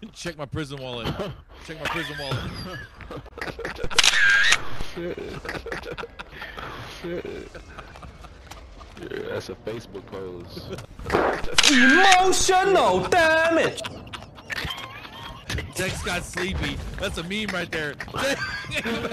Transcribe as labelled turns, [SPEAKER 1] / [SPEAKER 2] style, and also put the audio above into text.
[SPEAKER 1] Check my prison wallet. Check my prison wallet.
[SPEAKER 2] Yeah, that's a Facebook post.
[SPEAKER 3] Emotional damage.
[SPEAKER 1] Tex got sleepy. That's a meme right there.